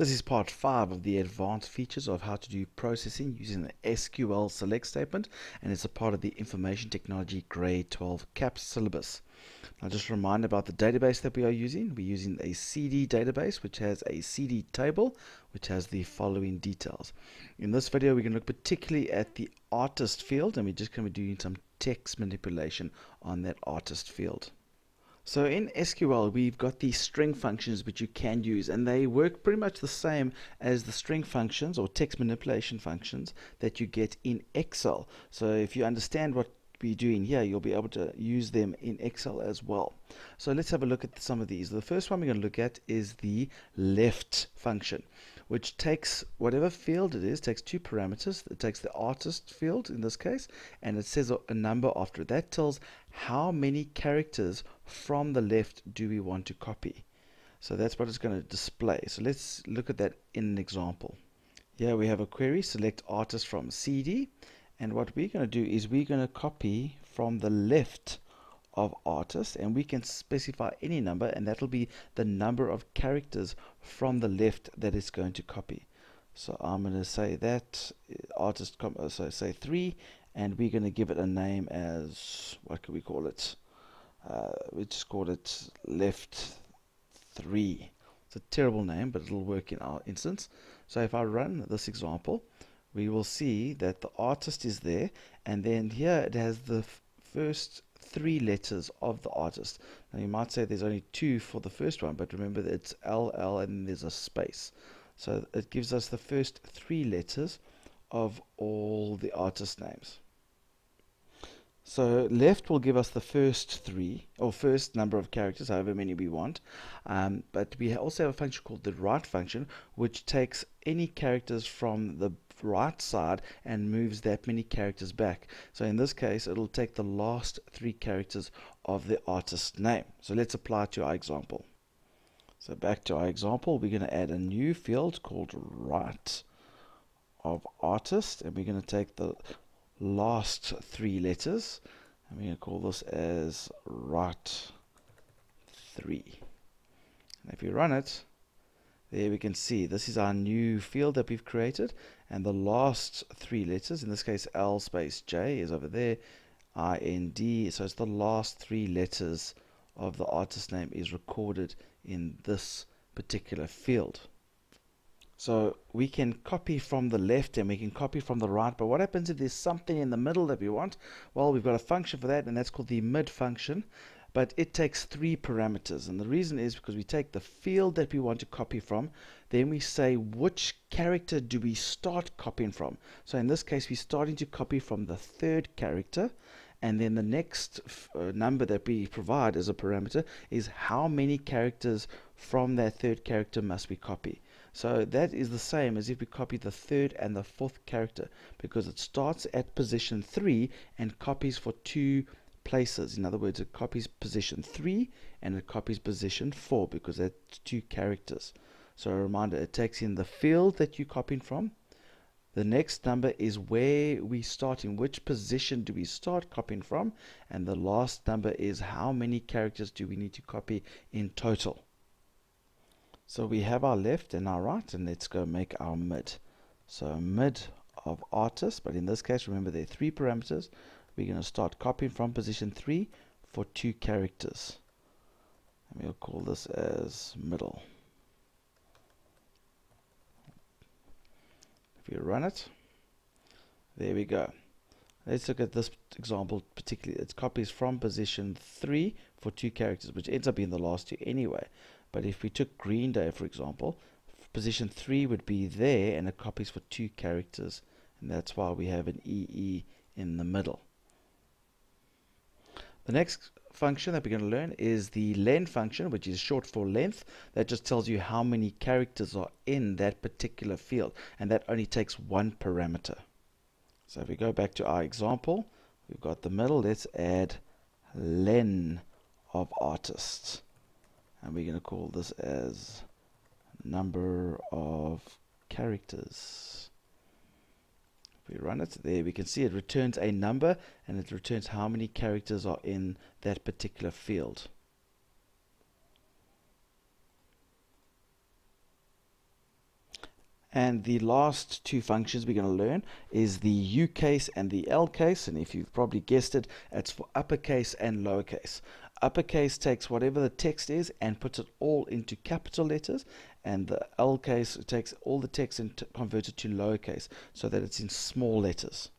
This is part 5 of the advanced features of how to do processing using the SQL select statement and it's a part of the information technology grade 12 CAPS syllabus. Now just a reminder about the database that we are using. We're using a CD database which has a CD table which has the following details. In this video we're going to look particularly at the artist field and we're just going to be doing some text manipulation on that artist field. So in SQL, we've got these string functions which you can use, and they work pretty much the same as the string functions or text manipulation functions that you get in Excel. So if you understand what we're doing here, you'll be able to use them in Excel as well. So let's have a look at some of these. The first one we're going to look at is the left function which takes whatever field it is, takes two parameters. It takes the artist field in this case, and it says a, number after it. That tells how many characters from the left do we want to copy. So that's what it's going to display. So let's look at that in an example. Here we have a query, select artist from CD, and what we're going to do is we're going to copy from the left of artist and we can specify any number and that'll be the number of characters from the left that it's going to copy so I'm going to say that uh, artist uh, so say 3 and we're going to give it a name as what can we call it uh, we just call it left 3 it's a terrible name but it'll work in our instance so if I run this example we will see that the artist is there and then here it has the first three letters of the artist. Now you might say there's only two for the first one, but remember that it's LL and there's a space. So it gives us the first three letters of all the artist names. So left will give us the first three, or first number of characters, however many we want. Um, but we also have a function called the right function, which takes any characters from the right side and moves that many characters back. So in this case, it'll take the last three characters of the artist's name. So let's apply to our example. So back to our example, we're going to add a new field called right of artist, and we're going to take the last three letters, and we're going to call this as right 3. And if you run it, there we can see this is our new field that we've created. And the last three letters in this case L space J is over there IND so it's the last three letters of the artist name is recorded in this particular field so we can copy from the left and we can copy from the right but what happens if there's something in the middle that we want? Well we've got a function for that and that's called the mid function but it takes three parameters and the reason is because we take the field that we want to copy from then we say which character do we start copying from. So in this case we're starting to copy from the third character and then the next uh, number that we provide as a parameter is how many characters from that third character must we copy so that is the same as if we copy the third and the fourth character because it starts at position 3 and copies for two places. In other words, it copies position 3 and it copies position 4 because that's two characters. So a reminder, it takes in the field that you're copying from. The next number is where we start, in which position do we start copying from. And the last number is how many characters do we need to copy in total. So we have our left and our right, and let's go make our mid. So mid of artist, but in this case, remember there are three parameters. We're going to start copying from position 3 for two characters. And we'll call this as middle. If you run it there we go. Let's look at this example particularly. It copies from position 3 for two characters which ends up being the last two anyway but if we took Green Day for example position 3 would be there and it copies for two characters and that's why we have an EE in the middle the next function that we're going to learn is the len function, which is short for length. That just tells you how many characters are in that particular field, and that only takes one parameter. So if we go back to our example, we've got the middle. Let's add len of artists. And we're going to call this as number of characters If we run it there we can see it returns a number and it returns how many characters are in that particular field And the last two functions we're going to learn is the U case and the L case. And if you've probably guessed it, it's for uppercase and lowercase. Uppercase takes whatever the text is and puts it all into capital letters. And the L case takes all the text and converts it to lowercase so that it's in small letters.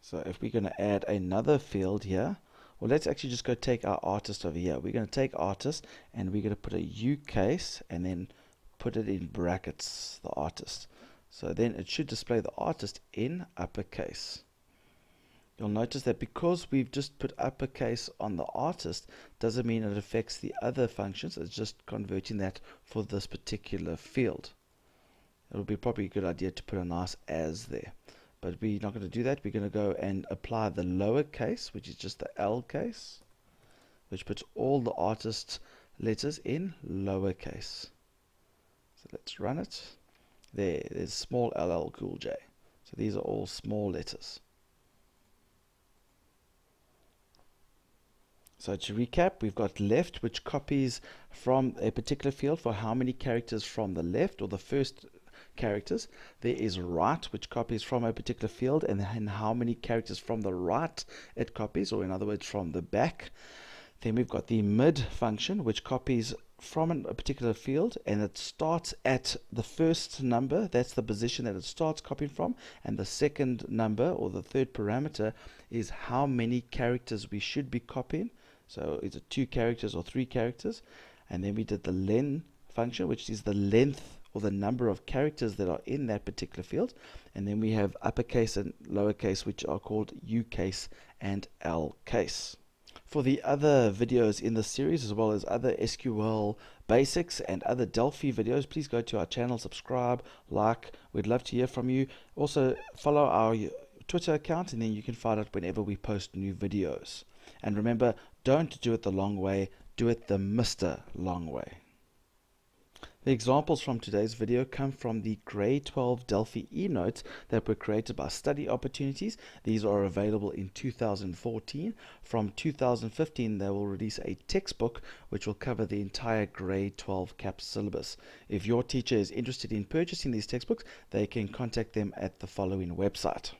So if we're going to add another field here, well, let's actually just go take our artist over here. We're going to take artist and we're going to put a U case and then put it in brackets, the artist. So then it should display the artist in uppercase. You'll notice that because we've just put uppercase on the artist doesn't mean it affects the other functions. It's just converting that for this particular field. It would be probably a good idea to put a nice as there. But we're not going to do that. We're going to go and apply the lowercase, which is just the L case, which puts all the artist's letters in lowercase. So let's run it. There, there's small LL Cool J. So these are all small letters. So to recap, we've got left, which copies from a particular field for how many characters from the left, or the first characters. There is right, which copies from a particular field, and then how many characters from the right it copies, or in other words, from the back. Then we've got the mid function, which copies from a particular field and it starts at the first number that's the position that it starts copying from and the second number or the third parameter is how many characters we should be copying. So is it two characters or three characters? And then we did the len function which is the length or the number of characters that are in that particular field. And then we have uppercase and lowercase which are called u case and l case for the other videos in the series, as well as other SQL basics and other Delphi videos, please go to our channel, subscribe, like. We'd love to hear from you. Also, follow our Twitter account, and then you can find out whenever we post new videos. And remember, don't do it the long way, do it the Mr. Long way. The examples from today's video come from the Grade 12 Delphi e-notes that were created by Study Opportunities. These are available in 2014. From 2015, they will release a textbook which will cover the entire Grade 12 CAPS syllabus. If your teacher is interested in purchasing these textbooks, they can contact them at the following website.